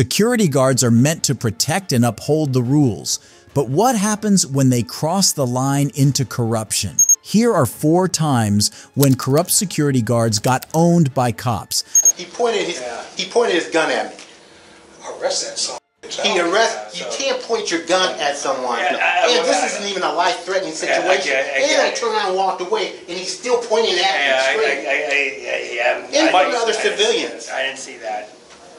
Security guards are meant to protect and uphold the rules. But what happens when they cross the line into corruption? Here are four times when corrupt security guards got owned by cops. He pointed his he pointed his gun at me. Arrest that son. He arrest. You can't point your gun at someone. Yeah, I- I- and this I- isn't even a life-threatening situation. get- I and I turned around and walked away, and he's still pointing at Yeah, I, me I, straight. I, I, I, yeah. And I one didn't- I didn't see that.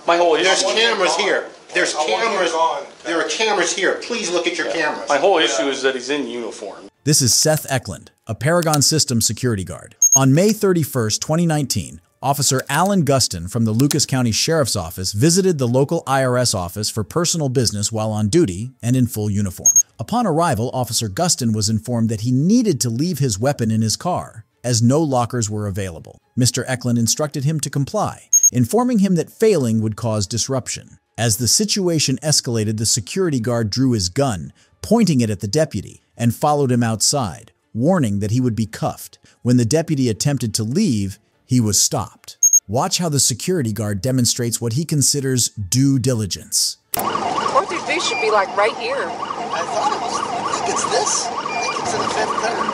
My whole There's issue, cameras here. There's I want him cameras. gone. There are cameras here. Please look at your cameras. my whole issue is that he's in uniform. This is Seth Eklund, a Paragon Systems security guard. On May 31st, 2019, Officer Alan Guston from the Lucas County Sheriff's Office visited the local IRS office for personal business while on duty and in full uniform. Upon arrival, Officer Guston was informed that he needed to leave his weapon in his car, as no lockers were available. Mr. Eklund instructed him to comply, informing him that failing would cause disruption. As the situation escalated, the security guard drew his gun, pointing it at the deputy, and followed him outside, warning that he would be cuffed. When the deputy attempted to leave, he was stopped. Watch how the security guard demonstrates what he considers due diligence. 433 should be like right here. I thought it was. I think it's this. I think it's in the fifth third.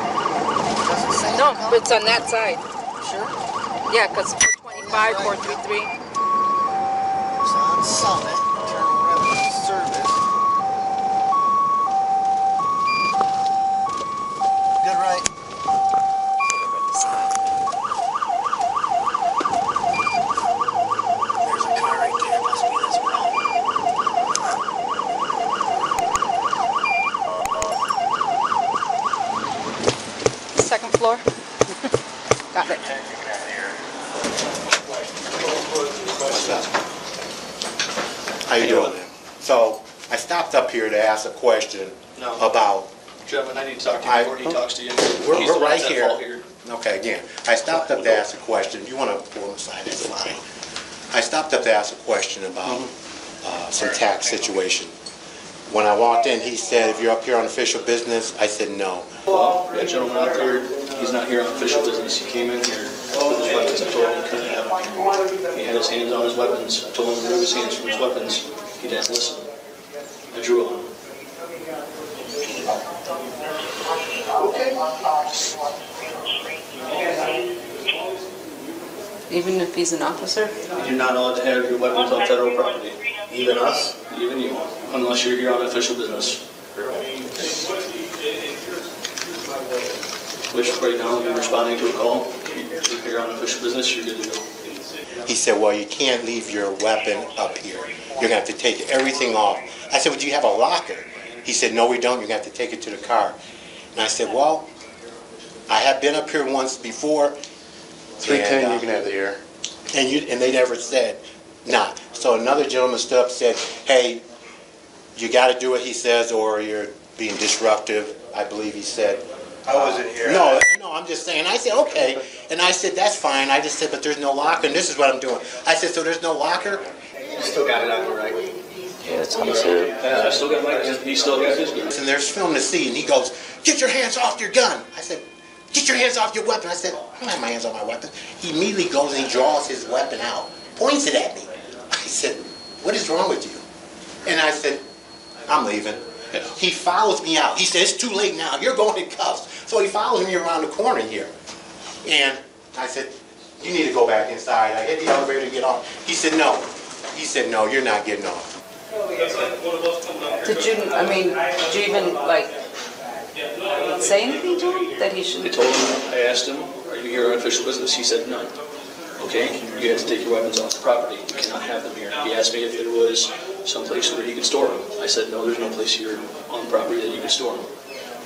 Does it say? No, it's on that side. Sure. Yeah, because 425, 433. On Summit. Internal Revenue Service. Good right. There's a car right there. Must be this brown. Second floor. Got it. What's up? How you doing? So I stopped up here to ask a question No. about. Gentlemen, I need to talk to I- you before he talks to you. We're, He's the we're one right that's at here. fault here. Okay, again, I stopped up to ask a question. You want to pull aside? That's fine. I stopped up to ask a question about uh, some tax situation. When I walked in, he said, "If you're up here on official business," I said, "No." Well, that gentleman out there, he's not here on official business. He came in here with his weapons. I told him he couldn't have them. He had his hands on his weapons. I told him to remove his hands from his weapons. He didn't listen. I drew on him. Even if he's an officer? You're not allowed to have your weapons on federal property, Even us? even you, unless you're here on official business. Which right now, you're responding to a call. If you're here on official business, you're good to go. He said, "Well, you can't leave your weapon up here. You're gonna have to take everything off." I said, "Well, do you have a locker?" He said, "No, we don't. You're gonna have to take it to the car." And I said, "Well, I have been up here once before." Three and, uh, you can have the air. And you, and they never said, nah. So another gentleman stood up and said, hey, you gotta do what he says or you're being disruptive, I believe he said. I wasn't here. No, no, I'm just saying, I said, okay. And I said, that's fine. I just said, but there's no locker and this is what I'm doing. I said, so there's no locker? You still got it on you, right? Yeah, that's how he said it. Yeah, I still got my, he still got his gun. And there's film to see and he goes, get your hands off your gun. I said, get your hands off your weapon. I said, I don't have my hands on my weapon. He immediately goes and he draws his weapon out, points it at me. I said, what is wrong with you? And I said, I'm leaving. He follows me out. He said, it's too late now. You're going in cuffs. So he follows me around the corner here. And I said, you need to go back inside. I hit the elevator to get off. He said, no. He said, no, you're not getting off. Did you, I mean, did you even like say anything to him that he I should? told him, I asked him, are you here on official business? He said, no. Okay, you have to take your weapons off the property. You cannot have them here. He asked me if there was someplace where he could store them. I said, no, there's no place here on the property that you can store them.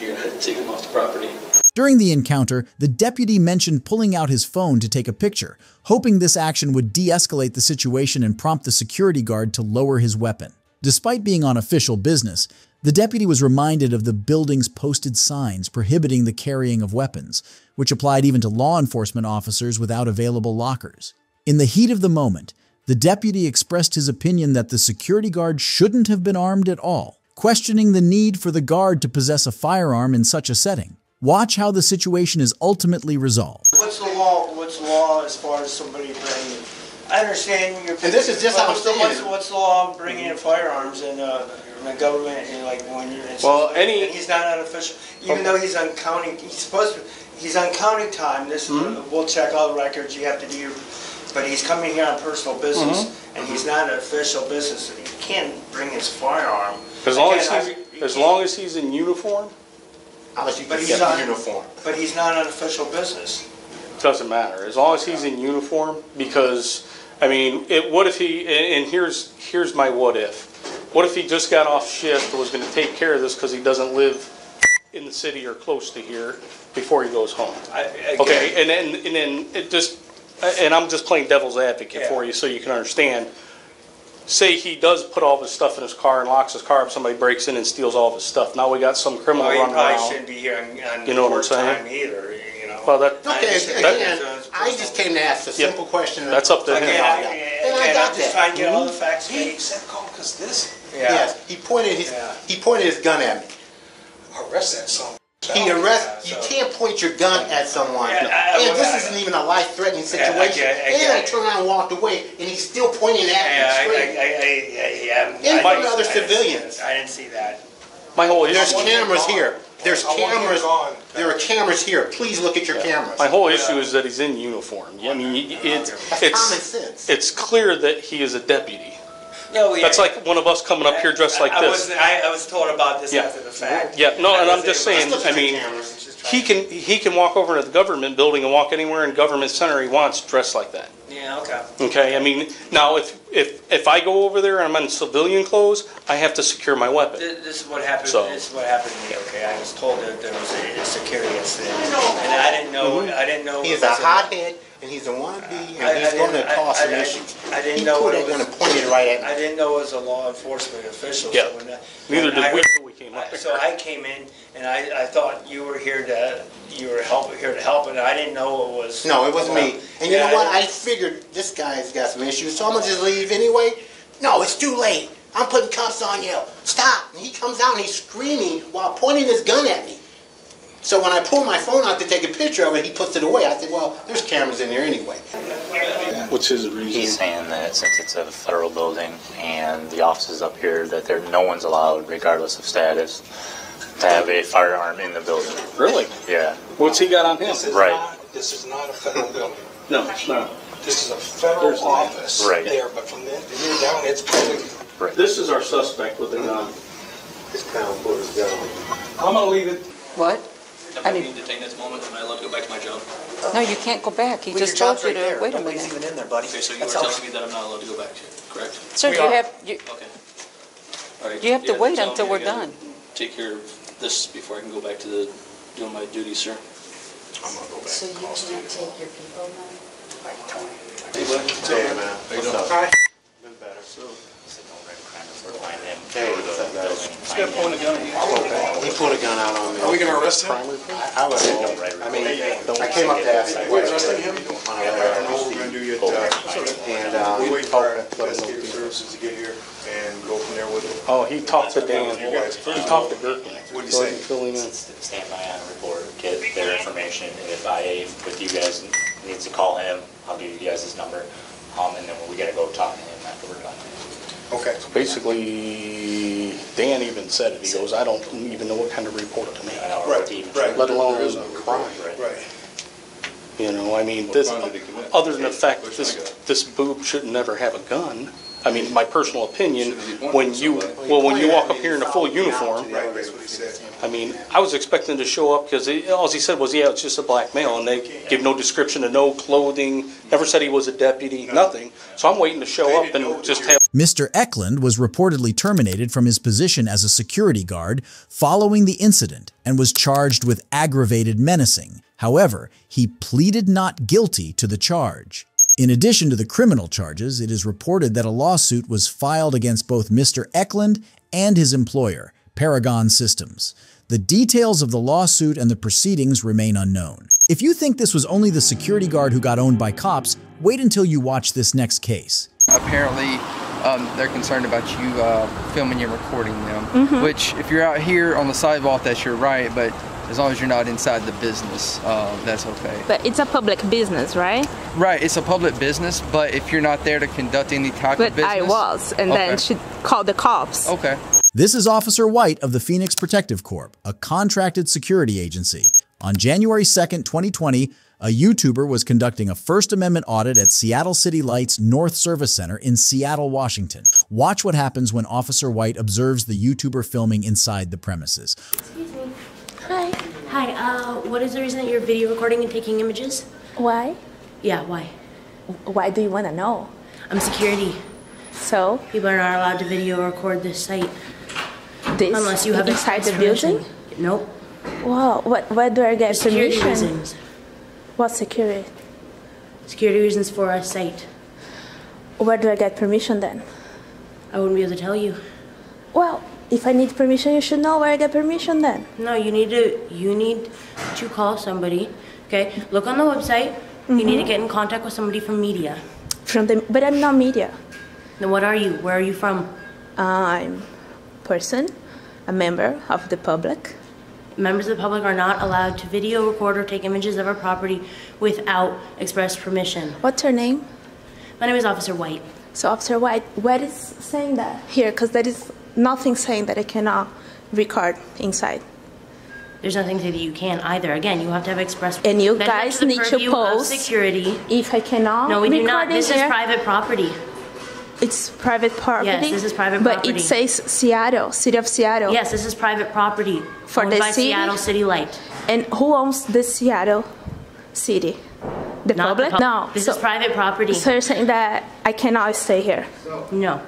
You're gonna have to take them off the property. During the encounter, the deputy mentioned pulling out his phone to take a picture, hoping this action would de escalate the situation and prompt the security guard to lower his weapon. Despite being on official business, the deputy was reminded of the building's posted signs prohibiting the carrying of weapons, which applied even to law enforcement officers without available lockers. In the heat of the moment, the deputy expressed his opinion that the security guard shouldn't have been armed at all, questioning the need for the guard to possess a firearm in such a setting. Watch how the situation is ultimately resolved. What's the law, what's the law as far as somebody bringing I understand your. And this is just how I'm What's the- saying What's, what's the law of bringing in firearms in, uh, the government and like when you're. in- Well, any- and He's not an official, even though he's on county, he's supposed to, he's on county time, this, Mm-hmm. we'll check all the records, you have to do your, but he's coming here on personal business Mm-hmm. and he's not an official business, he can't bring his firearm. As long as Again, I- he's, as long as he's in uniform, Unless you But can he's get on- the uniform. But he's not an official business. doesn't matter. As long as he's in uniform, because, I mean, it, what if he, and, and here's, here's my what if. What if he just got off shift, was gonna take care of this because he doesn't live in the city or close to here before he goes home? I- again- Okay, and then, and then it just, and I'm just playing devil's advocate for you so you can understand. Say he does put all of his stuff in his car and locks his car up, somebody breaks in and steals all of his stuff. Now we got some criminal Well, he running probably around. shouldn't be here on, on You know what I'm saying? time either, you know. Well, that, I Okay, understand. again, That's- I just came to ask a Yep. simple question. That's up to him. Again, I, And I again, got I'm just that. trying to get all the facts He straight. said call because this, Yeah. Yes, he pointed his, Yeah. he pointed his gun at me. arrest that son. He arrest, you so- can't point your gun at someone. Yeah, I- I- And this I- isn't even a life-threatening Yeah, I situation. get I And I turned around and walked away, and he's still pointing at I, me I, straight. I, I, yeah. And I from didn't- other I didn't see civilians. I didn't see that. my whole There's cameras here. There's I want him cameras, gone. there are cameras here. Please look at your cameras. my whole issue is that he's in uniform. I mean, y- it's, common it's, sense. it's clear that he is a deputy. No, yeah. That's like one of us coming up here dressed like I this. wasn't, I, I was told about this Yeah. after the fact. Yeah, no, I and I'm just saying, I mean, he can, he can walk over to the government building and walk anywhere in government center he wants dressed like that. Yeah, okay. Okay, I mean, now if, if, if I go over there and I'm in civilian clothes, I have to secure my weapon. This, this is what happened, So- this is what happened to me, okay? I was told that there was a, a security incident. And I didn't know, mm-hmm. I didn't know. He's a was hothead, and he's a wannabe, I- and I he's going didn't- to cause some I- issues. I didn't He know pulled it that gun was- and pointed it right at me. I didn't know it was a law enforcement official. so Yeah. when I- Neither when did I- we till we came up I- So here. I came in and I, I thought you were here to, you were help, here to help, and I didn't know it was. No, it wasn't me. And you Yeah, know what? I- I figured this guy's got some issues, so I'm gonna just leave anyway. No, it's too late. I'm putting cuffs on you. Stop. And he comes out and he's screaming while pointing his gun at me. So when I pull my phone out to take a picture of it, he puts it away. I said, well, there's cameras in there anyway. What's his reason? He's saying that since it's a federal building and the offices up here, that there, no one's allowed, regardless of status, to have a firearm in the building. Really? Yeah. What's he got on him? This is Right. not, this is not a federal building. No, it's not. This is a federal There's office Right. there, but from there here down, it's public. This is our suspect with the gun. It's down, put it down. I'm gonna leave it. What? I I'm mean- being detained at the moment, am I allowed to go back to my job? No, you can't go back. He Well, just your told job's you right to, there. wait a Nobody's minute. even in there, buddy. Okay, so you That's are all. telling me that I'm not allowed to go back to, correct? Sir, We you are. have, you, Okay. All right. You have to Yeah, wait tell until we're I gotta done. Take care of this before I can go back to the, doing my duties, sir. I'm gonna go back. so you can't take your people now? Hey, man. What's up? Hi. Been better. He said no red crime if we're finding him. Hey, Go to what's the up, guys? building and. He pulled a gun out on me. Are we gonna arrest him? I, I was, I mean, I came up to ask a We're arresting him? on a letter. And, uh, We'll he wait for our helped let him know. investigative services to get here and go from there with it. Oh, he talked to Dan. You guys- He talked to Gerken. What'd he Go say? and fill him in. Stand by on a report, get their information, and if IA with you guys needs to call him, I'll give you guys his number. Um, and then we gotta go talk to him after we're done. Okay. Basically, Dan even said it. He goes, I don't even know what kind of report to make, Right, right. let alone There is a crime. Right. You know, I mean, this, crime did he commit? other than the fact that this, this boob should never have a gun. I mean, my personal opinion, Shouldn't he when you, somebody? well, when you walk up here in a full uniform, Right, that's what he said. I mean, I was expecting to show up because all he said was, yeah, it's just a black male, and they give no description of no clothing, never said he was a deputy, nothing. So I'm waiting to show up and just have Mr. Eklund was reportedly terminated from his position as a security guard following the incident and was charged with aggravated menacing. However, he pleaded not guilty to the charge. In addition to the criminal charges, it is reported that a lawsuit was filed against both Mr. Eklund and his employer, Paragon Systems. The details of the lawsuit and the proceedings remain unknown. If you think this was only the security guard who got owned by cops, wait until you watch this next case. apparently um, they're concerned about you uh, filming and recording them. Which, if you're out here on the sidewalk, that's your right. But as long as you're not inside the business, uh, that's okay. But it's a public business, right? Right, it's a public business, but if you're not there to conduct any type But of business, I was, and then she called the cops. Okay. This is Officer White of the Phoenix Protective Corp, a contracted security agency. On January 2nd, 2020, a YouTuber was conducting a First Amendment audit at Seattle City Lights North Service Center in Seattle, Washington. Watch what happens when Officer White observes the YouTuber filming inside the premises. Excuse me. Hi. Hi, uh, what is the reason that you're video recording and taking images? Why? Yeah, why? Why do you want to know? I'm security. So? People are not allowed to video record this site. This Unless you have inside the building? permission. Nope. Wow, what, where do I get Security permission? reasons. What security? Security reasons for our site. Where do I get permission then? I wouldn't be able to tell you. Well, if I need permission, you should know where I get permission then. No, you need to you need to call somebody. Okay? Look on the website. You need to mm-hmm. get in contact with somebody from media. From the, but I'm not media. Then what are you? Where are you from? I'm person, a member of the public. Members of the public are not allowed to video record or take images of our property without express permission. What's your name? My name is Officer White. So, Officer White, what is saying that here? Because there is nothing saying that I cannot record inside. There's nothing to say that you can either. Again, you have to have express. And you guys need to post security. If I cannot No, we do not. This is private property. It's private property. Yes, this is private property. but it says Seattle, City of Seattle. Yes, this is private property For owned the by city? Seattle City Light. And who owns the Seattle city? The Not the public? pub- no. This so, is private property. so you're saying that I cannot stay here? No.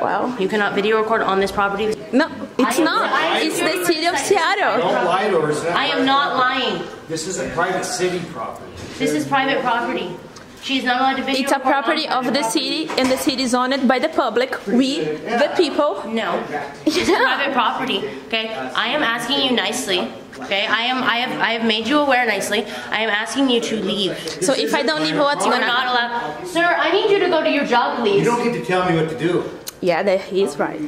Well, You cannot video record on this property. no, it's I- not. I- It's the city of Seattle. Don't lie to her. I am right. not lying. This is a private city property. This is private property. She's not allowed to video It's a property of the property. city, and the city is owned by the public. We, the people. No, this is private property. Okay, I am asking you nicely. Okay, I am. I have. I have made you aware nicely. I am asking you to leave. So if I don't leave, what's gonna not happen? allowed. Sir, I need you to go to your job, please. You don't get to tell me what to do. Yeah, that he's right.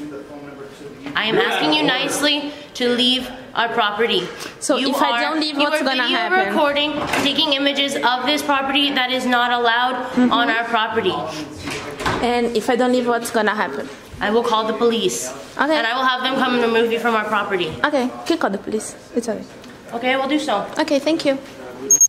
I am asking you nicely to leave our property. So You if I don't leave, what's are gonna video happen? recording, taking images of this property that is not allowed Mm-hmm. on our property. And if I don't leave, what's gonna happen? I will call the police. Okay. And I will have them come and remove you from our property. Okay, can call the police. It's okay. Okay, I will do so. Okay, thank you.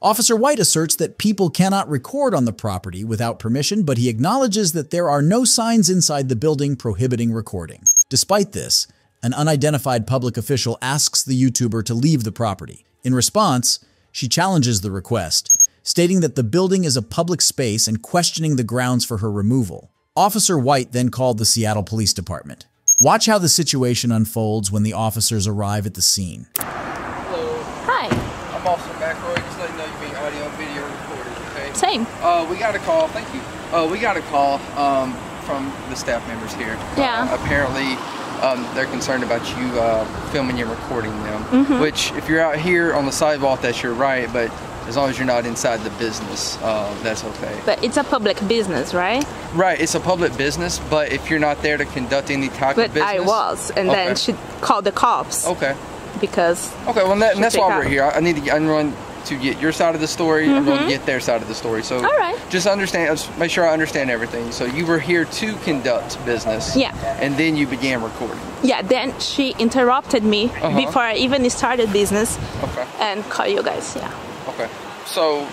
Officer White asserts that people cannot record on the property without permission, but he acknowledges that there are no signs inside the building prohibiting recording. Despite this, an unidentified public official asks the YouTuber to leave the property. In response, she challenges the request, stating that the building is a public space and questioning the grounds for her removal. Officer White then called the Seattle Police Department. Watch how the situation unfolds when the officers arrive at the scene. Hello. Hi. I'm Officer McRoy. Just letting you know you're being audio and video recorded, okay? Same. Uh, we got a call. Thank you. Uh, we got a call um, from the staff members here. Yeah. Uh, apparently, um, they're concerned about you uh, filming and recording them. Mhm. Which, if you're out here on the sidewalk, that's your right. But as long as you're not inside the business, uh, that's okay. But it's a public business, right? Right. It's a public business, but if you're not there to conduct any type But of business, I was, and then Okay. she called the cops Okay. because. Okay, well, that, that's why we're here. I I need to. I'm going to get your side of the story. I'm going to get their side of the story. So, All right. just understand. Just make sure I understand everything. So, you were here to conduct business. Yeah. And then you began recording. Yeah, then she interrupted me Uh-huh. before I even started business Okay. and call you guys. Yeah. Okay. So,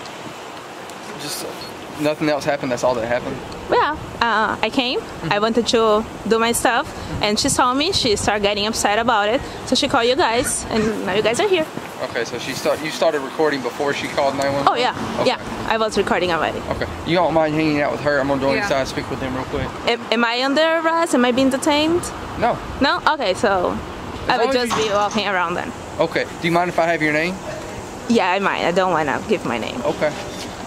just nothing else happened. That's all that happened. Yeah, uh, I came. I wanted to do my stuff, and she saw me. She started getting upset about it, so she called you guys, and now you guys are here. Okay. So she start. You started recording before she called 911. Oh yeah, yeah. I was recording already. Okay. You don't mind hanging out with her? I'm gonna go Yeah. inside and speak with them real quick. Am, am I under arrest? Am I being detained? No. No. Okay, so I would long as just be walking around then. Okay. Do you mind if I have your name? Yeah, I might. I don't want to give my name. Okay.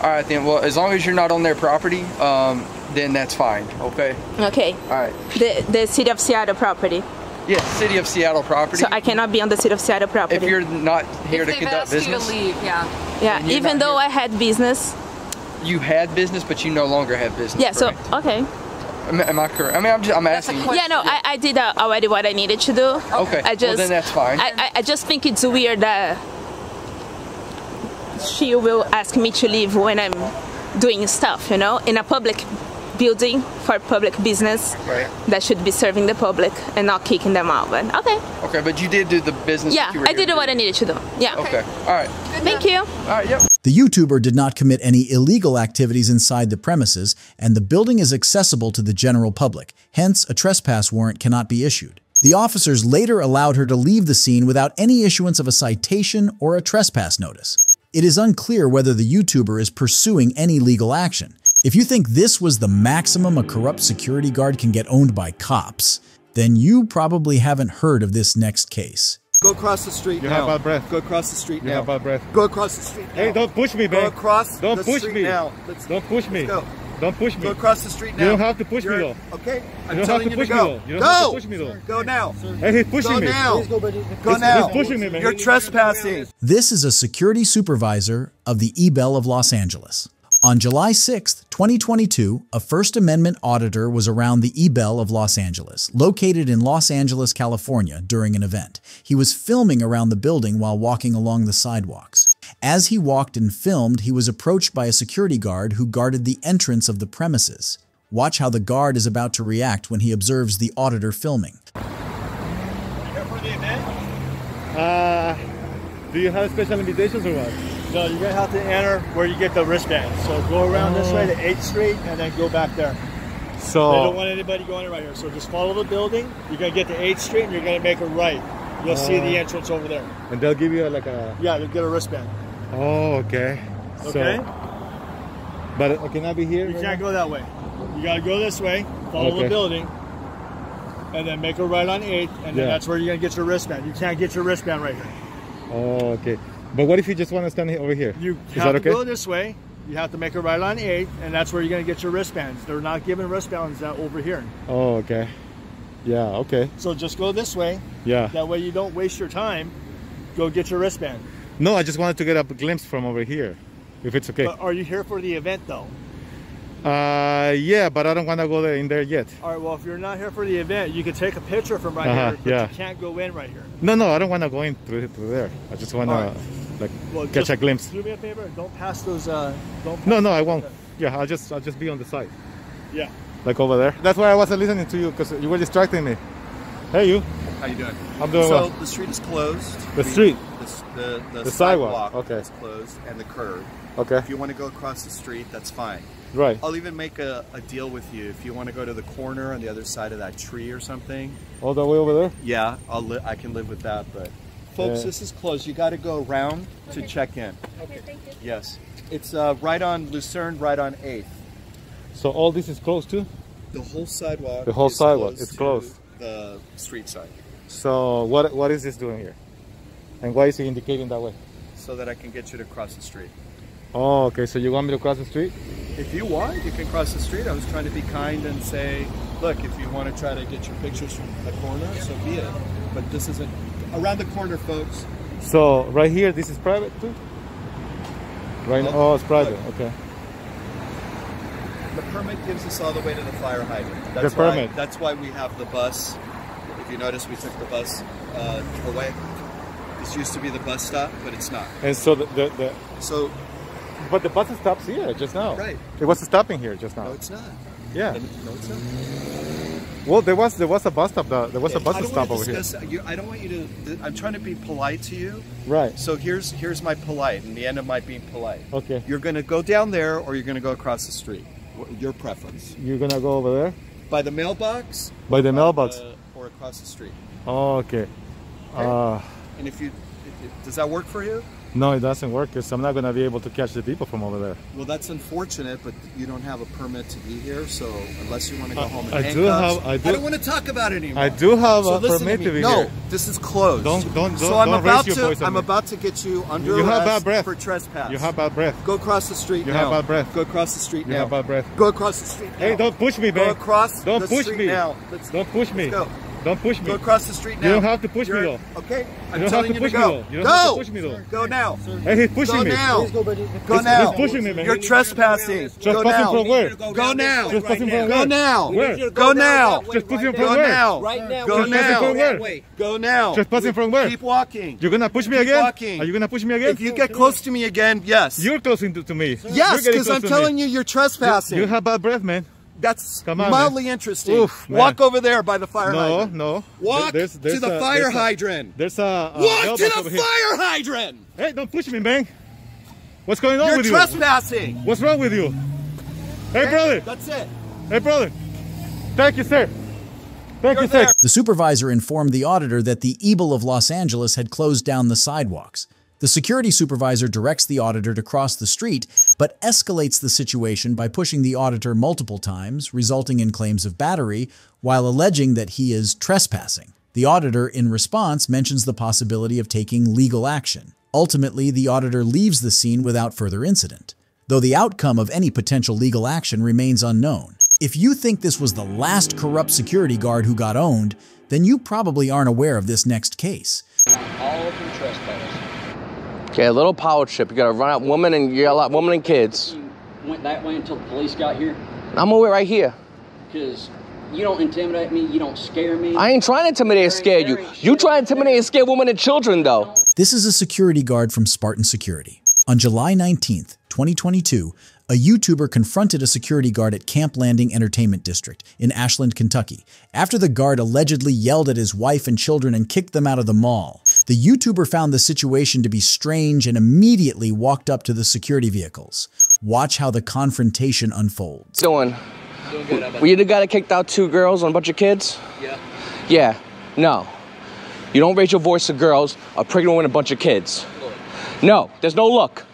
All right then. Well, as long as you're not on their property, um, then that's fine. Okay. Okay. All right. The the city of Seattle property. Yes, City of Seattle property. So I cannot be on the city of Seattle property. if you're not here to conduct business, leave, yeah. yeah, even not though I had business. you had business, but you no longer have business. Yeah. So okay. am, am I correct? I mean, I'm just I'm asking. Yeah, no, I, I did uh, already what I needed to do. Okay, I well, just, then that's fine. I, I, I just think it's weird that she will ask me to leave when I'm doing stuff, you know, in a public building for public business Right. that should be serving the public and not kicking them out. But okay, Okay, but you did do the business. yeah, that you were I did what I needed to do. Yeah. Okay. All right. Thank you. All right. Yep. The YouTuber did not commit any illegal activities inside the premises, and the building is accessible to the general public. Hence, a trespass warrant cannot be issued. The officers later allowed her to leave the scene without any issuance of a citation or a trespass notice. It is unclear whether the YouTuber is pursuing any legal action. If you think this was the maximum a corrupt security guard can get owned by cops, then you probably haven't heard of this next case. Go across the street You now. have bad breath. Go across the street You now. have bad breath. Go across the street now. Hey, don't push me, man. Go across Don't the push street me. now. Let's, Don't push me. let's go. Don't push me. Go across the street now. You don't have to push me, You're- though. Okay. I'm don't telling have to you push to me, go. though. You don't go. have to push me, though. Go now. Hey, he's pushing go me. Now. He's- Go now. he's now. pushing me, man. You're trespassing. This is a security supervisor of the Ebell of Los Angeles. On July 6, 2022, a First Amendment auditor was around the Ebell of Los Angeles, located in Los Angeles, California, during an event. He was filming around the building while walking along the sidewalks. As he walked and filmed, he was approached by a security guard who guarded the entrance of the premises. Watch how the guard is about to react when he observes the auditor filming. Here for the Uh, do you have special invitations or what? No, you're gonna have to enter where you get the wristband. So go around this way to 8th Street and then go back there. So- they don't want anybody going right here. So just follow the building. You're gonna get to 8th Street and you're gonna make a right. You'll see the Oh. entrance over there. And they'll give you like a. Yeah, you'll get a wristband. Oh, okay. Okay. So, but uh, can I be here? You right can't now? go that way. You gotta go this way, follow Okay. the building, and then make a right on 8th, and then Yeah. that's where you're gonna get your wristband. You can't get your wristband right here. Oh, okay. But what if you just want to stand over here? You Is have that to go this way. You have to make a right on 8th, and that's where you're gonna get your wristbands. They're not giving wristbands out over here. Oh, okay. Yeah, okay. So just go this way. Yeah. That way you don't waste your time. Go get your wristband. No, I just wanted to get a glimpse from over here, if it's okay. But are you here for the event though? Uh, yeah, but I don't want to go there in there yet. All right. Well, if you're not here for the event, you can take a picture from right Uh-huh, here, but yeah. you can't go in right here. No, no, I don't want to go in through, through there. I just want to Alright. Like Well, catch just a glimpse. Do me a favor. Don't pass those. Uh, don't. No, pass no, I won't. uh, Yeah, I'll just I'll just be on the side, Yeah. like over there. That's why I wasn't listening to you because you were distracting me. Hey, you. How you doing? I'm doing so well. the street is closed. The We- street? The, the, the, The sidewalk, sidewalk okay. is closed and the curb. Okay. If you want to go across the street, that's fine. Right. I'll even make a, a deal with you. If you want to go to the corner on the other side of that tree or something, All the way over there. yeah, I'll li- I can live with that. But folks, Yeah. this is closed. You got to go around to check in. Okay, thank you. Yes, it's uh, right on Lucerne, right on Eighth. So all this is closed too. The whole sidewalk. The whole is sidewalk closed is to closed. The street side, So what what is this doing here? And why is he indicating that way? so that I can get you to cross the street. Oh, okay. So you want me to cross the street? If you want, you can cross the street. I was trying to be kind and say, look, if you want to try to get your pictures from the corner, so be it. But this isn't around the corner, folks. So right here, this is private too. Right. now, oh, it's private. Okay. The permit gives us all the way to the fire hydrant. The That's permit. Why, that's why we have the bus. If you notice, we took the bus uh, away. This used to be the bus stop, but it's not. And so the, the, the So, but the bus stops here just now. Right. It wasn't stopping here just now. no, it's not. Yeah. No, it's not. Well, there was there was a bus stop. There was a bus stop over here. You, I don't want you to. I'm trying to be polite to you. Right. So here's here's my polite, and the end of my being polite. Okay. You're going to go down there, or you're going to go across the street. Your preference. You're gonna go over there By the mailbox. by the mailbox. uh, or across the street. Oh, okay. Uh, And if you, does that work for you? No, it doesn't work because I'm not gonna be able to catch the people from over there. Well, that's unfortunate, but you don't have a permit to be here, so unless you want to go uh, I- home in I do have- I do- don't want to talk about it anymore. I do have so a permit me. to be no, here. No, this is closed. Don't- don't- So don't- So I'm don't about to. I'm me. about to get you under You have bad arrest breath. for trespass. You have bad breath. Go across the street You now. have bad breath. Go across the street You now. have bad breath. Go across the street. Hey, don't push me, Go across Don't the push street me. now. Let's, Don't push me. go. Don't push me. Go across the street now. You don't have to push me You're- though. Okay, I'm You telling have to you push to me go. though. You don't have to push me though. Go now. Hey, he's pushing Go me. now. Go He's- now. He's pushing me, man. You're trespassing. Go Trespassing now. from where? Go now. Trespassing from where? Go now. Where? Go now. Trespassing from Go where? now. Right now. Go now. from where? Go now. Trespassing from where? Keep walking. You're gonna push me Keep again? walking. Are you gonna push me again? If you get close to me again, yes. You're closing to, to me. Yes, because I'm telling you, you're trespassing. You, you have bad breath, man. That's Come on, mildly man. interesting. Oof. Walk over there by the fire no, hydrant. no. no. Walk There's- there's to the a- fire there's a- hydrant. There's a, a Walk to the over here. fire hydrant. Hey, don't push me, man. What's going on You're with you? trespassing. What's wrong with you? Hey, brother. That's it. Hey, brother. Thank you, sir. Thank you, sir. The supervisor informed the auditor that the Ebell of Los Angeles had closed down the sidewalks. The security supervisor directs the auditor to cross the street, but escalates the situation by pushing the auditor multiple times, resulting in claims of battery, while alleging that he is trespassing. The auditor, in response, mentions the possibility of taking legal action. Ultimately, the auditor leaves the scene without further incident, though the outcome of any potential legal action remains unknown. If you think this was the last corrupt security guard who got owned, then you probably aren't aware of this next case. All of them trespass. Okay, a little power trip. You gotta run out woman and yell out woman and kids. Went that way until the police got here. I'm gonna wait right here. Because you don't intimidate me, you don't scare me. I ain't trying to intimidate and scare you. You try to intimidate and scare women and children, though. This is a security guard from Spartan Security. On July 19th, 2022, a YouTuber confronted a security guard at Camp Landing Entertainment District in Ashland, Kentucky, after the guard allegedly yelled at his wife and children and kicked them out of the mall. The YouTuber found the situation to be strange and immediately walked up to the security vehicles. Watch how the confrontation unfolds. Doing. Doing good, how about Were you the guy that kicked out two girls and a bunch of kids? Yeah. Yeah. No. You don't raise your voice to girls, a pregnant woman, and a bunch of kids. No. There's no look.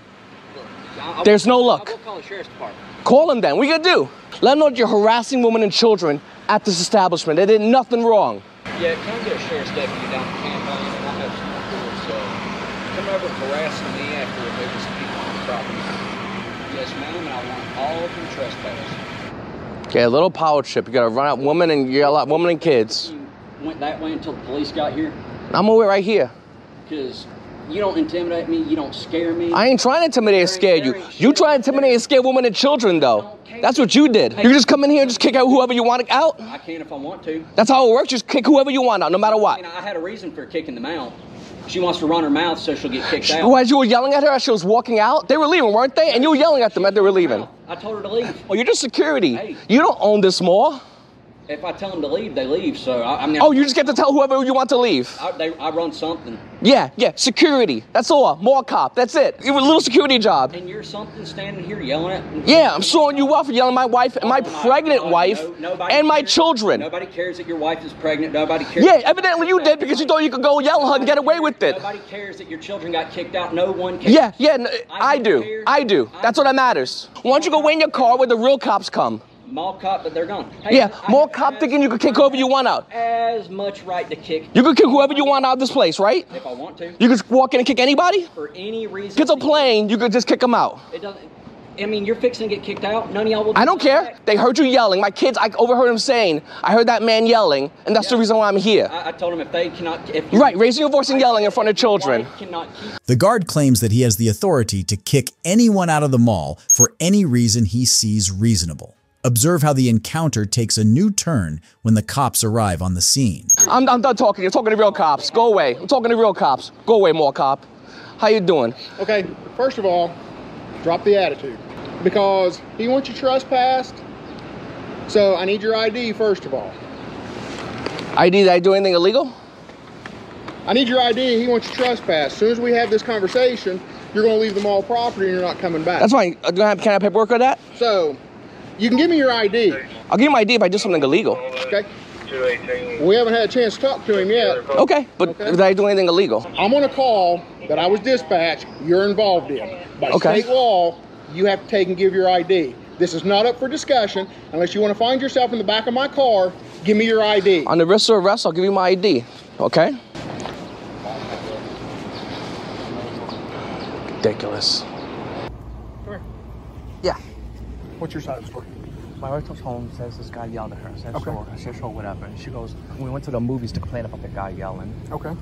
I- I There's will- no luck. I will call the sheriff's department. Call them then. What you gonna do? Let them know that you're harassing women and children at this establishment. They did nothing wrong. Yeah, come get a sheriff's deputy down at Camp Island, and I have some reports. So come over harassing me after moving some people on the property. Yes, ma'am, and I want all of them trespass. Okay, a little power trip. You gotta run out women and you got yell out women and kids. Went that way until the police got here. I'm gonna wait right here. Because you don't intimidate me, you don't scare me. I ain't trying to intimidate and scare you. You try to intimidate and scare women and children, though. That's what you did. You just come in here and just kick out whoever you want out. I can if I want to. That's how it works. Just kick whoever you want out, no matter I what. mean, I had a reason for kicking them out. She wants to run her mouth so she'll get kicked out. Well, as you were yelling at her as she was walking out, they were leaving, weren't they? And you were yelling at them as they were leaving. I told her to leave. Well, you're just security. Hey. You don't own this mall. If I tell them to leave, they leave. So I, I mean, Oh, you just get to tell whoever you want to leave. I, they, I run something, Yeah, yeah, security. That's all. More cop. That's it. You have a little security job. and you're something standing here yelling at. me. Yeah, I'm suing you off for yelling at my wife and my Oh my pregnant God, wife no- and my cares. children. Nobody cares that your wife is pregnant. Nobody cares. Yeah, evidently you did because you thought you could go yell at her and get away with it. Nobody cares that your children got kicked out. No one cares. Yeah, yeah, n- I do. I do. That's what that matters. Why don't you go wait in your car where the real cops come? Mall cop, but they're gone. Hey, Yeah, I more cop thinking you could kick whoever you want out. As much right to kick You could kick whoever you want out of this place, right? if I want to. You could walk in and kick anybody? For any reason. Kids are playing, you could just kick them out. It doesn't. I mean, you're fixing to get kicked out. None of y'all will. I don't care. They heard you yelling. My kids, I overheard them saying, I heard that man yelling, and that's the reason why I'm here. I, I told them if they cannot. If Right, raising your voice and yelling in front of children. cannot keep The guard claims that he has the authority to kick anyone out of the mall for any reason he sees reasonable. Observe how the encounter takes a new turn when the cops arrive on the scene. I'm, I'm done talking. You're talking to real cops. Go away. I'm talking to real cops. Go away, more cop. How you doing? Okay, first of all, drop the attitude because he wants you trespassed. So I need your ID first of all. ID, did I do anything illegal? I need your ID. He wants you trespassed. As soon as we have this conversation, you're going to leave the mall property and you're not coming back. That's fine. Uh, do I have, can I have paperwork on that? So you can give me your ID. I'll give you my ID if I do something illegal. Okay. We haven't had a chance to talk to him yet. Okay, but did I do anything illegal? I'm on a call that I was dispatched. You're involved in. By Okay. state law, you have to take and give your ID. This is not up for discussion unless you want to find yourself in the back of my car. Give me your ID. On the risk of arrest, I'll give you my ID. Okay? Ridiculous. Yeah. What's your side of the story? My wife comes home, says this guy yelled at her. Said, Okay. sure. I said, sure, whatever. And she goes, we went to the movies to complain about the guy yelling. Okay.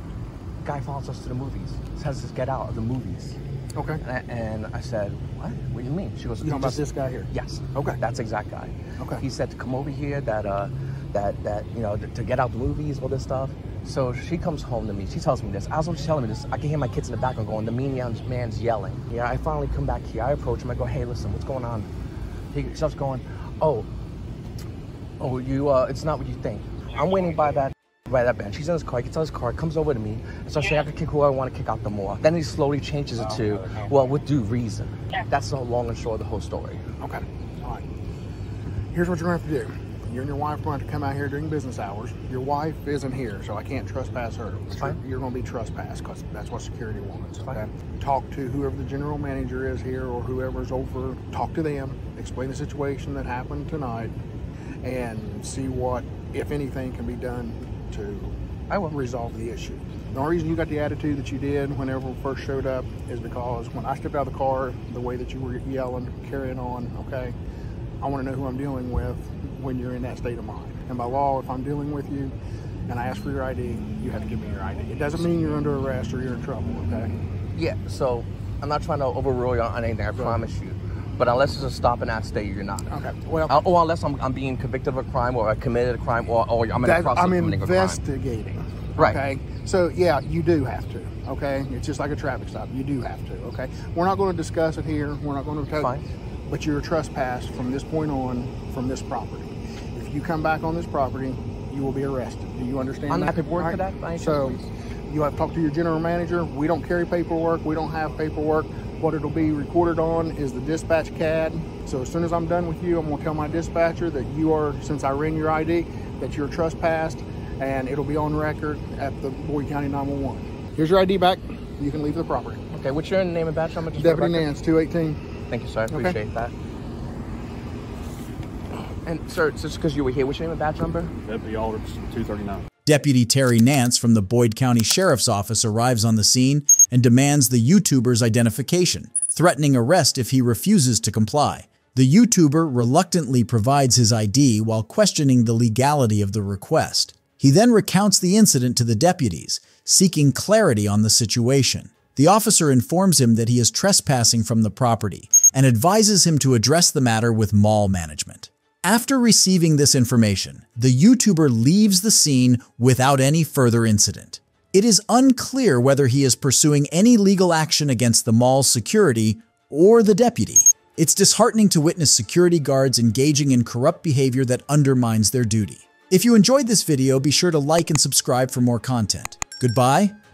Guy follows us to the movies. Says us get out of the movies. Okay. And I, and I said, what? What do you mean? She goes, You know about this guy here? Yes. Okay. That's exact guy. Okay. He said to come over here that uh that that you know to get out the movies, all this stuff. So she comes home to me. She tells me this. As she's telling me this, I can hear my kids in the background going, the mean young man's yelling. Yeah, I finally come back here. I approach him. I go, hey, listen, what's going on? He starts going, oh, oh, you, uh, it's not what you think. I'm waiting by that by that bench. He's in his car. He gets out his car, comes over to me, and starts saying, I can kick who I want to kick out the more. Then he slowly changes it to, well, with due reason. That's the long and short of the whole story. Okay. All right. Here's what you're going to have to do. You and your wife going to come out here during business hours. Your wife isn't here, so I can't trespass her. fine. You're going to be trespassed because that's what security wants. Okay. Talk to whoever the general manager is here or whoever's over. Talk to them. Explain the situation that happened tonight, and see what, if anything, can be done to I will. resolve the issue. The only reason you got the attitude that you did whenever we first showed up is because when I stepped out of the car, the way that you were yelling, carrying on, okay, I want to know who I'm dealing with when you're in that state of mind. And by law, if I'm dealing with you and I ask for your ID, you have to give me your ID. It doesn't mean you're under arrest or you're in trouble, okay? Yeah, so I'm not trying to overrule you on anything, I promise you. But unless it's a stop and ask state, you're not. Okay. Well, Uh, or unless I'm, I'm being convicted of a crime or I committed a crime or, or I'm in the process I'm of committing a crime. investigating. Right. Okay. So yeah, you do have to. Okay. It's just like a traffic stop. You do have to. Okay. We're not going to discuss it here. We're not going to. Fine. But you're trespassed from this point on from this property. If you come back on this property, you will be arrested. Do you understand? I'm that? not paperwork All for that, by So chance, you have to talk to your general manager. We don't carry paperwork. We don't have paperwork. What it'll be recorded on is the dispatch CAD. So as soon as I'm done with you, I'm going to tell my dispatcher that you are, since I ran your ID, that you're trespassed, and it'll be on record at the Boyd County 911. Here's your ID back. You can leave the property. Okay, what's your name and badge number? just for the Deputy? Nance, 218. Thank you, sir. I Okay. appreciate that. And sir, just because you were here, what's your name and badge number? Deputy Aldrich, 239. Deputy Terry Nance from the Boyd County Sheriff's Office arrives on the scene and demands the YouTuber's identification, threatening arrest if he refuses to comply. The YouTuber reluctantly provides his ID while questioning the legality of the request. He then recounts the incident to the deputies, seeking clarity on the situation. The officer informs him that he is trespassing from the property and advises him to address the matter with mall management. After receiving this information, the YouTuber leaves the scene without any further incident. It is unclear whether he is pursuing any legal action against the mall's security or the deputy. It's disheartening to witness security guards engaging in corrupt behavior that undermines their duty. If you enjoyed this video, be sure to like and subscribe for more content. Goodbye,